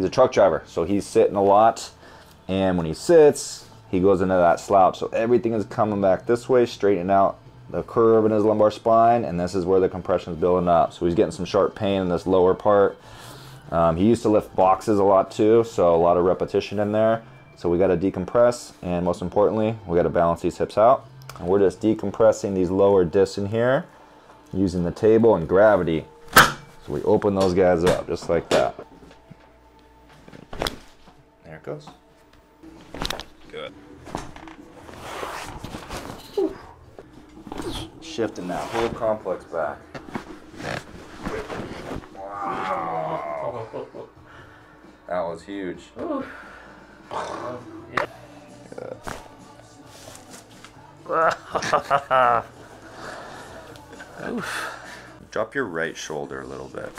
He's a truck driver, so he's sitting a lot. And when he sits, he goes into that slouch. So everything is coming back this way, straightening out the curve in his lumbar spine, and this is where the compression is building up. So he's getting some sharp pain in this lower part. Um, he used to lift boxes a lot too, so a lot of repetition in there. So we got to decompress, and most importantly, we got to balance these hips out. And we're just decompressing these lower discs in here using the table and gravity. So we open those guys up just like that. There it goes. Good. Shifting that whole complex back. Wow. That was huge. Drop your right shoulder a little bit.